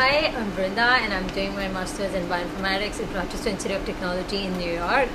Hi, I'm Vrunda and I'm doing my master's in bioinformatics at Rochester Institute of Technology in New York.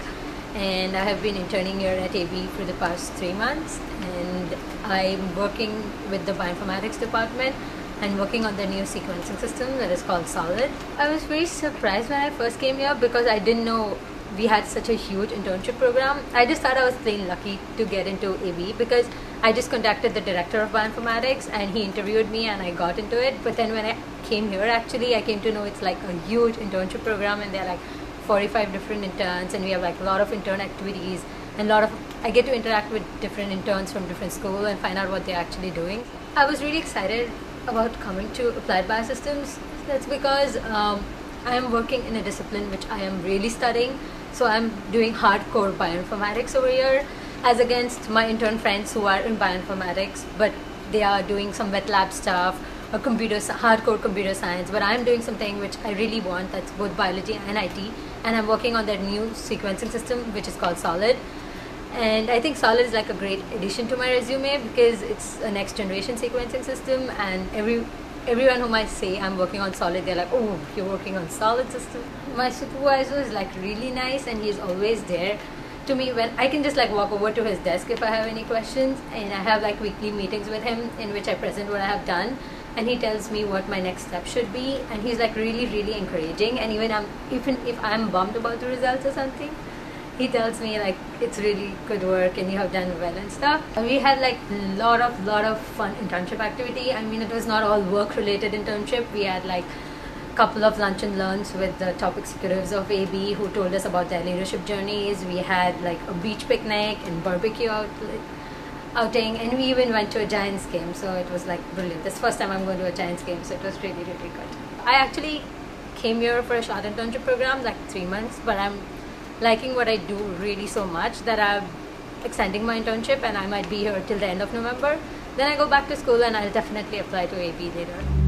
And I have been interning here at AB for the past three months. And I'm working with the bioinformatics department and working on the new sequencing system that is called SOLiD. I was very surprised when I first came here because I didn't know we had such a huge internship program. I just thought I was plain lucky to get into AB because I just contacted the director of bioinformatics and he interviewed me and I got into it. But then when I came here, actually, I came to know it's like a huge internship program and there are like 45 different interns and we have like a lot of intern activities and a lot of I get to interact with different interns from different schools and find out what they're actually doing. I was really excited about coming to Applied Biosystems. That's because um, I am working in a discipline which I am really studying. So I'm doing hardcore bioinformatics over here as against my intern friends who are in bioinformatics but they are doing some wet lab stuff or computer hardcore computer science. But i'm doing something which i really want that's both biology and it and i'm working on that new sequencing system which is called SOLiD. And i think SOLiD is like a great addition to my resume because it's a next generation sequencing system and every everyone whom i say i'm working on SOLiD they're like oh you're working on SOLiD system. My supervisor is like really nice and he's always there to me when I can just like walk over to his desk if I have any questions and I have like weekly meetings with him in which I present what I have done and he tells me what my next step should be and he's like really really encouraging and even I'm even if I'm bummed about the results or something he tells me like it's really good work and you have done well and stuff and we had like a lot of lot of fun internship activity I mean it was not all work related internship we had like a couple of lunch and learns with the top executives of AB who told us about their leadership journeys. We had like a beach picnic and barbecue out, outing, and we even went to a Giants game. So it was like brilliant. This first time I'm going to a Giants game, so it was really really good. I actually came here for a short internship program, like three months, but I'm liking what I do really so much that I'm extending my internship and I might be here till the end of November. Then I go back to school and I'll definitely apply to AB later.